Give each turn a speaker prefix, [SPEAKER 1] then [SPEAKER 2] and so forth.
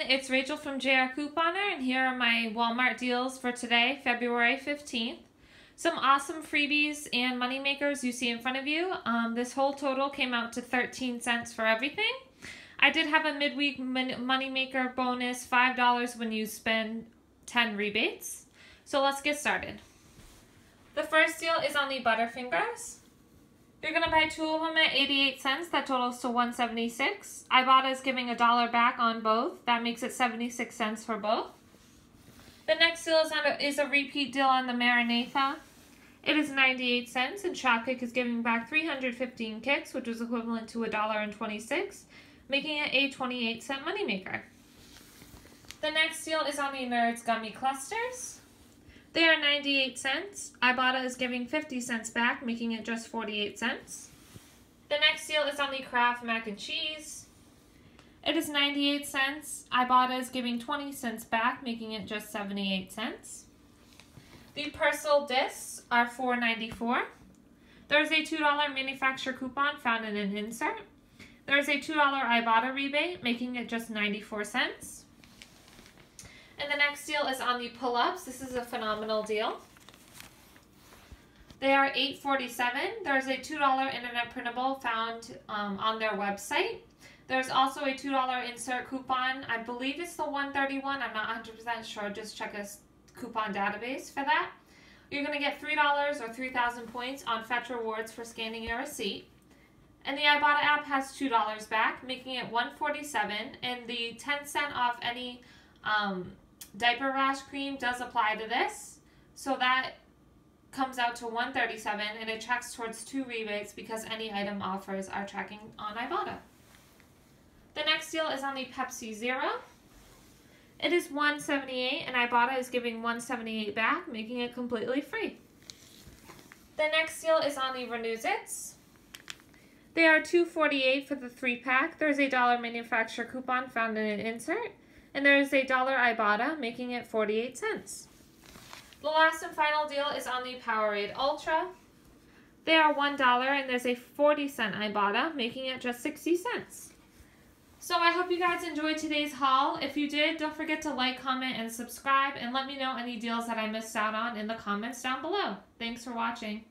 [SPEAKER 1] it's Rachel from JR Couponer, and here are my Walmart deals for today, February 15th. Some awesome freebies and money makers you see in front of you. Um, this whole total came out to 13 cents for everything. I did have a midweek money maker bonus, $5 when you spend 10 rebates. So let's get started. The first deal is on the Butterfingers. You're going to buy two of them at 88 cents. That totals to 176. Ibotta is giving a dollar back on both. That makes it 76 cents for both. The next deal is, a, is a repeat deal on the Maranatha. It is 98 cents, and Shopkick is giving back 315 kicks, which is equivalent to $1.26, making it a 28 cent moneymaker. The next deal is on the Nerds Gummy Clusters. They are 98 cents. Ibotta is giving 50 cents back, making it just 48 cents. The next deal is on the Kraft Mac and Cheese. It is 98 cents. Ibotta is giving 20 cents back, making it just 78 cents. The Persil discs are $4.94. There's a $2 manufacturer coupon found in an insert. There's a $2 Ibotta rebate, making it just 94 cents. And the next deal is on the pull-ups. This is a phenomenal deal. They are $8.47. There's a $2 internet printable found um, on their website. There's also a $2 insert coupon. I believe it's the 131. I'm not 100% sure. Just check a coupon database for that. You're going to get $3 or 3,000 points on Fetch Rewards for scanning your receipt. And the Ibotta app has $2 back, making it 147 And the 10 cent off any um, Diaper rash cream does apply to this. So that comes out to 137 and it tracks towards two rebates because any item offers are tracking on Ibotta. The next deal is on the Pepsi Zero. It is 178 and Ibotta is giving 178 back, making it completely free. The next deal is on the Renewzits. They are 248 for the three pack. There's a dollar manufacturer coupon found in an insert. And there is a dollar Ibotta, making it 48 cents. The last and final deal is on the Powerade Ultra. They are $1 and there's a 40 cent Ibotta, making it just 60 cents. So I hope you guys enjoyed today's haul. If you did, don't forget to like, comment, and subscribe, and let me know any deals that I missed out on in the comments down below. Thanks for watching.